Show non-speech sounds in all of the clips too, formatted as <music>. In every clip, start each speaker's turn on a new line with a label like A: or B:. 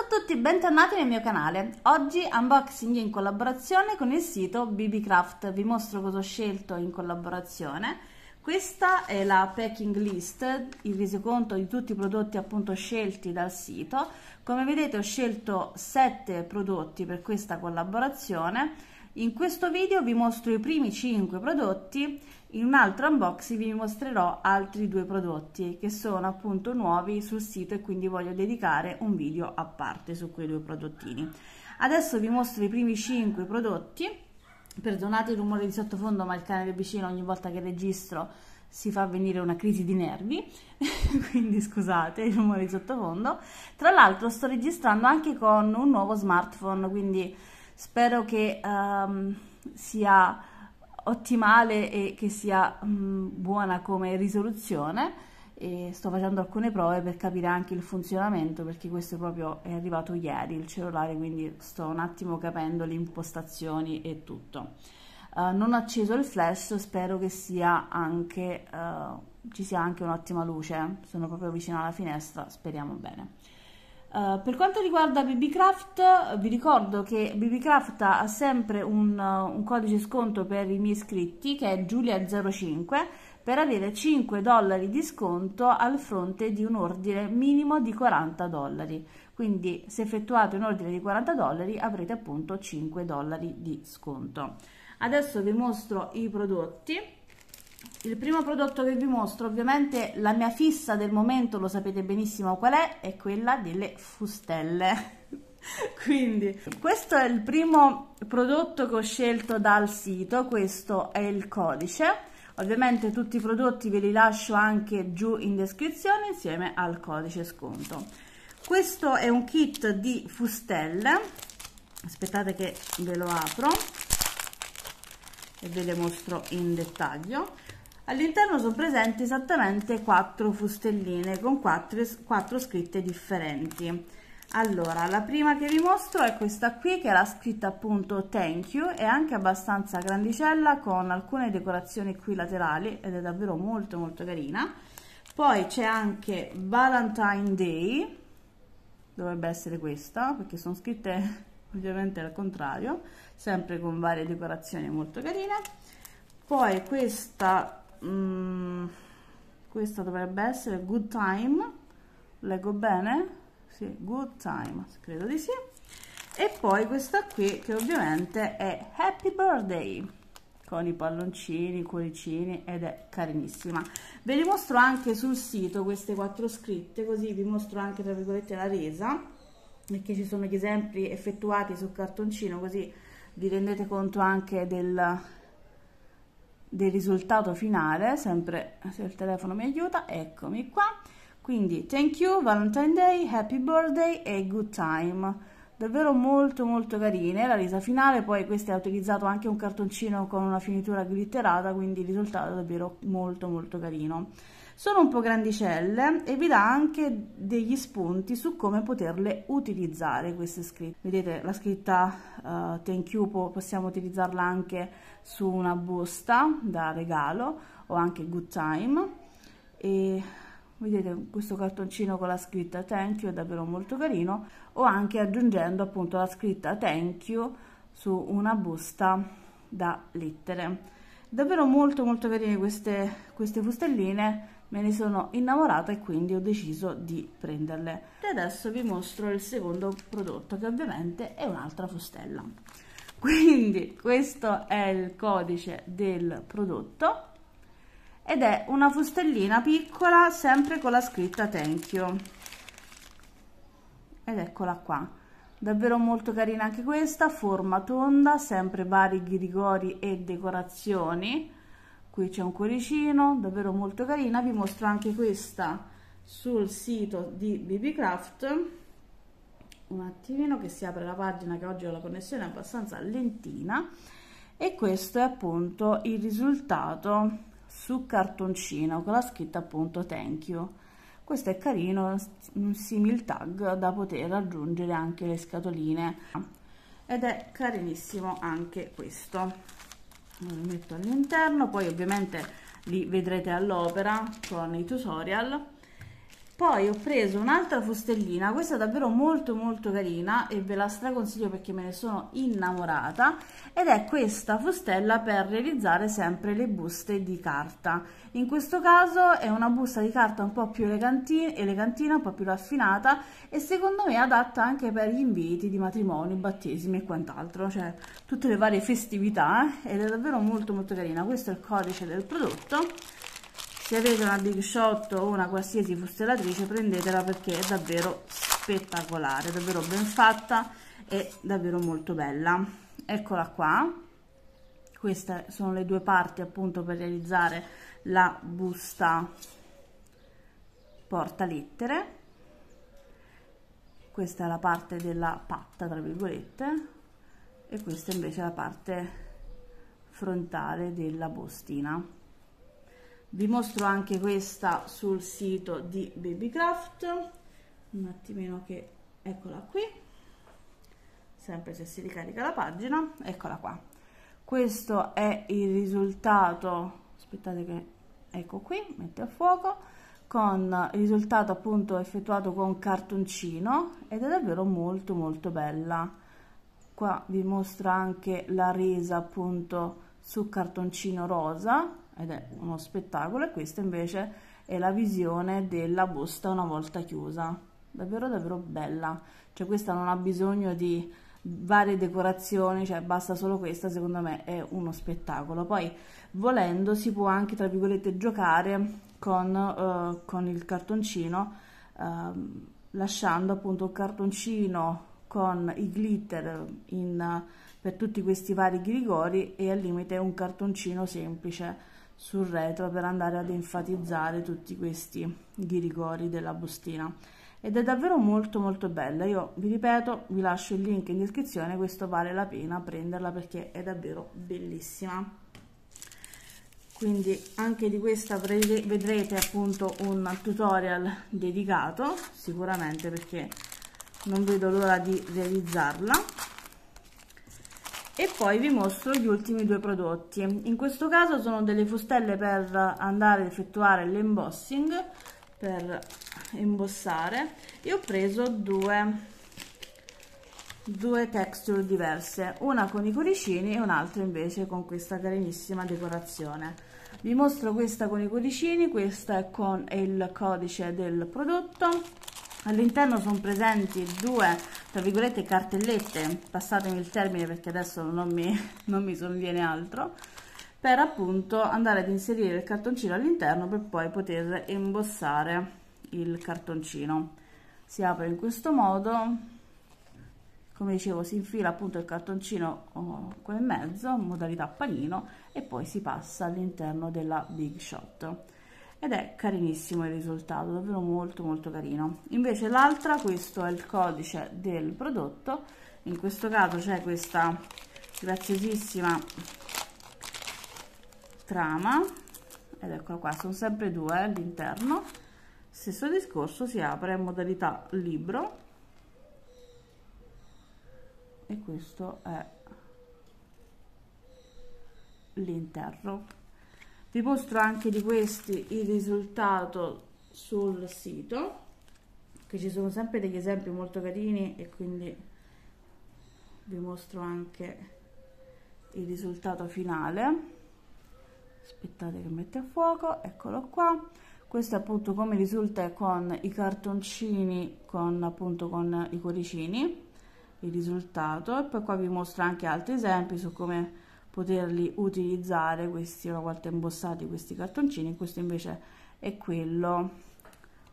A: a tutti, bentornati nel mio canale. Oggi unboxing in collaborazione con il sito BBCraft. Vi mostro cosa ho scelto in collaborazione. Questa è la packing list, il resoconto di tutti i prodotti appunto scelti dal sito. Come vedete ho scelto 7 prodotti per questa collaborazione. In questo video vi mostro i primi 5 prodotti in un altro unboxing vi mostrerò altri due prodotti che sono appunto nuovi sul sito e quindi voglio dedicare un video a parte su quei due prodottini. Adesso vi mostro i primi 5 prodotti, perdonate il rumore di sottofondo ma il cane del vicino ogni volta che registro si fa venire una crisi di nervi, <laughs> quindi scusate il rumore di sottofondo. Tra l'altro sto registrando anche con un nuovo smartphone, quindi spero che um, sia ottimale e che sia mm, buona come risoluzione. E sto facendo alcune prove per capire anche il funzionamento perché questo proprio è arrivato ieri il cellulare quindi sto un attimo capendo le impostazioni e tutto. Uh, non ho acceso il flash spero che sia anche uh, ci sia anche un'ottima luce. Sono proprio vicino alla finestra speriamo bene Uh, per quanto riguarda BBCraft, vi ricordo che BBCraft ha sempre un, uh, un, codice sconto per i miei iscritti che è Giulia05 per avere 5 dollari di sconto al fronte di un ordine minimo di 40 dollari. Quindi se effettuate un ordine di 40 dollari avrete appunto 5 dollari di sconto. Adesso vi mostro i prodotti il primo prodotto che vi mostro ovviamente la mia fissa del momento lo sapete benissimo qual è è quella delle fustelle. <laughs> Quindi questo è il primo prodotto che ho scelto dal sito questo è il codice. Ovviamente tutti i prodotti ve li lascio anche giù in descrizione insieme al codice sconto. Questo è un kit di fustelle. Aspettate che ve lo apro e ve le mostro in dettaglio All'interno sono presenti esattamente quattro fustelline con quattro, quattro scritte differenti. Allora, la prima che vi mostro è questa qui che è la scritta appunto thank you, è anche abbastanza grandicella con alcune decorazioni qui laterali ed è davvero molto molto carina. Poi c'è anche Valentine Day, dovrebbe essere questa perché sono scritte <laughs> ovviamente al contrario, sempre con varie decorazioni molto carine. Poi questa mm, questa dovrebbe essere good time. Leggo bene? sì, good time credo di sì. E poi questa qui che ovviamente è happy birthday con i palloncini, i cuoricini ed è carinissima. Ve li mostro anche sul sito queste quattro scritte così vi mostro anche tra virgolette la resa perché ci sono gli esempi effettuati sul cartoncino così vi rendete conto anche del, del risultato finale, sempre se il telefono mi aiuta, eccomi qua. Quindi thank you, Valentine Day, happy birthday e good time. Davvero molto molto carine, la risa finale, poi questo ha utilizzato anche un cartoncino con una finitura glitterata, quindi il risultato è davvero molto molto carino. Sono un po' grandicelle e vi dà anche degli spunti su come poterle utilizzare queste scritte. Vedete la scritta uh, thank you possiamo utilizzarla anche su una busta da regalo o anche good time. E vedete questo cartoncino con la scritta thank you è davvero molto carino. O anche aggiungendo appunto la scritta thank you su una busta da lettere davvero molto molto carine queste, queste fustelline. Me ne sono innamorata e quindi ho deciso di prenderle. E adesso vi mostro il secondo prodotto che ovviamente è un'altra fustella. <laughs> Quindi questo è il codice del prodotto ed è una fustellina piccola sempre con la scritta thank you ed eccola qua davvero molto carina anche questa forma tonda sempre vari ghirigori e decorazioni. Qui c'è un cuoricino davvero molto carina. Vi mostro anche questa sul sito di BBCraft un attimino che si apre la pagina che oggi ho la connessione abbastanza lentina. E questo è appunto il risultato su cartoncino con la scritta appunto thank you questo è carino un simil tag da poter aggiungere anche le scatoline. Ed è carinissimo anche questo. Lo metto all'interno poi ovviamente li vedrete all'opera con i tutorial poi ho preso un'altra fustellina questa è davvero molto molto carina e ve la straconsiglio perché me ne sono innamorata ed è questa fustella per realizzare sempre le buste di carta in questo caso è una busta di carta un po' più elegantina, un po' più raffinata e secondo me adatta anche per gli inviti di matrimoni, battesimi e quant'altro cioè tutte le varie festività eh? ed è davvero molto molto carina questo è il codice del prodotto se avete una big shot o una qualsiasi fustellatrice prendetela perché è davvero spettacolare davvero ben fatta e davvero molto bella. Eccola qua. Queste sono le due parti appunto per realizzare la busta porta lettere questa è la parte della patta tra virgolette e questa invece è la parte frontale della bustina vi mostro anche questa sul sito di Babycraft. Un attimino che eccola qui. Sempre se si ricarica la pagina eccola qua. Questo è il risultato aspettate che ecco qui mette a fuoco con il risultato appunto effettuato con cartoncino ed è davvero molto molto bella. Qua vi mostra anche la resa appunto su cartoncino rosa ed è uno spettacolo e questa invece è la visione della busta una volta chiusa. Davvero davvero bella. Cioè questa non ha bisogno di varie decorazioni cioè basta solo questa secondo me è uno spettacolo. Poi volendo si può anche tra virgolette giocare con, uh, con il cartoncino uh, lasciando appunto un cartoncino con i glitter in, per tutti questi vari grigori e al limite un cartoncino semplice sul retro per andare ad enfatizzare tutti questi ghirigori della bustina. Ed è davvero molto molto bella. Io vi ripeto vi lascio il link in descrizione questo vale la pena prenderla perché è davvero bellissima. Quindi anche di questa vedrete appunto un tutorial dedicato sicuramente perché non vedo l'ora di realizzarla e poi vi mostro gli ultimi due prodotti. In questo caso sono delle fustelle per andare ad effettuare l'embossing per imbossare. E ho preso due due texture diverse una con i cuoricini e un'altra invece con questa carinissima decorazione. Vi mostro questa con i cuoricini questa è con il codice del prodotto. All'interno sono presenti due tra virgolette cartellette passatemi il termine perché adesso non mi, <laughs> non mi sovviene altro per appunto andare ad inserire il cartoncino all'interno per poi poter imbossare il cartoncino. Si apre in questo modo. Come dicevo si infila appunto il cartoncino oh, qua in mezzo modalità panino e poi si passa all'interno della big shot ed è carinissimo il risultato davvero molto molto carino. Invece l'altra questo è il codice del prodotto. In questo caso c'è questa graziosissima trama. Ed eccola qua sono sempre due all'interno. Stesso discorso si apre in modalità libro. E questo è l'interno vi mostro anche di questi il risultato sul sito che ci sono sempre degli esempi molto carini e quindi vi mostro anche il risultato finale. Aspettate che mette a fuoco eccolo qua. Questo appunto come risulta con i cartoncini con appunto con i cuoricini il risultato. E poi qua vi mostro anche altri esempi su come poterli utilizzare questi una volta imbossati questi cartoncini. Questo invece è quello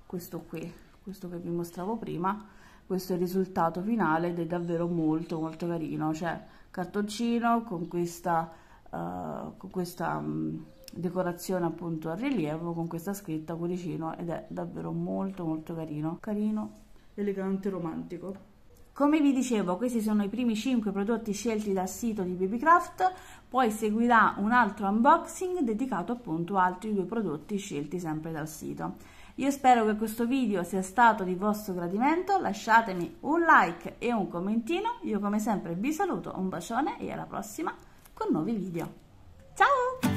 A: questo qui questo che vi mostravo prima. Questo è il risultato finale ed è davvero molto molto carino. Cioè cartoncino con questa uh, con questa um, decorazione appunto a rilievo con questa scritta cuoricino ed è davvero molto molto carino. Carino elegante romantico come vi dicevo, questi sono i primi 5 prodotti scelti dal sito di Babycraft, poi seguirà un altro unboxing dedicato appunto a altri due prodotti scelti sempre dal sito. Io spero che questo video sia stato di vostro gradimento, lasciatemi un like e un commentino, io come sempre vi saluto, un bacione e alla prossima con nuovi video. Ciao!